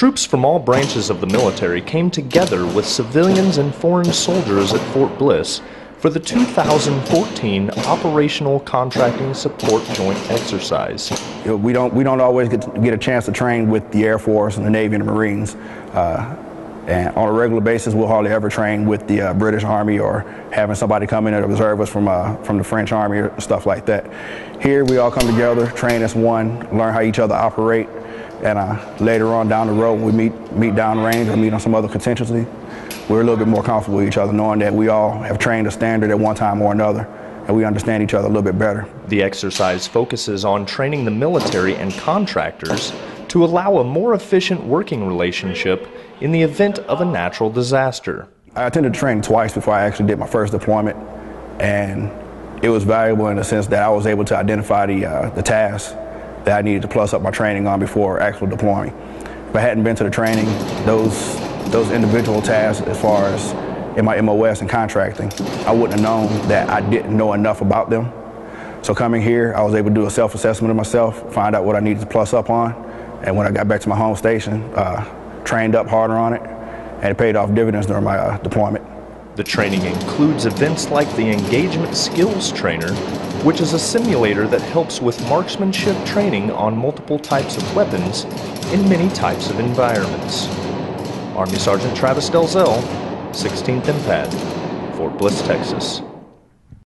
Troops from all branches of the military came together with civilians and foreign soldiers at Fort Bliss for the 2014 Operational Contracting Support Joint Exercise. You know, we don't we don't always get to, get a chance to train with the Air Force and the Navy and the Marines. Uh, and on a regular basis, we'll hardly ever train with the uh, British Army or having somebody come in and observe us from uh, from the French Army or stuff like that. Here, we all come together, train as one, learn how each other operate, and uh, later on down the road, we meet meet downrange or meet on some other contingency. We're a little bit more comfortable with each other, knowing that we all have trained a standard at one time or another, and we understand each other a little bit better. The exercise focuses on training the military and contractors to allow a more efficient working relationship in the event of a natural disaster. I attended training twice before I actually did my first deployment, and it was valuable in the sense that I was able to identify the, uh, the tasks that I needed to plus up my training on before actual deploying. If I hadn't been to the training, those, those individual tasks as far as in my MOS and contracting, I wouldn't have known that I didn't know enough about them. So coming here, I was able to do a self-assessment of myself, find out what I needed to plus up on, and when I got back to my home station, uh, trained up harder on it, and it paid off dividends during my uh, deployment. The training includes events like the Engagement Skills Trainer, which is a simulator that helps with marksmanship training on multiple types of weapons in many types of environments. Army Sergeant Travis Delzell, 16th MPAD, Fort Bliss, Texas.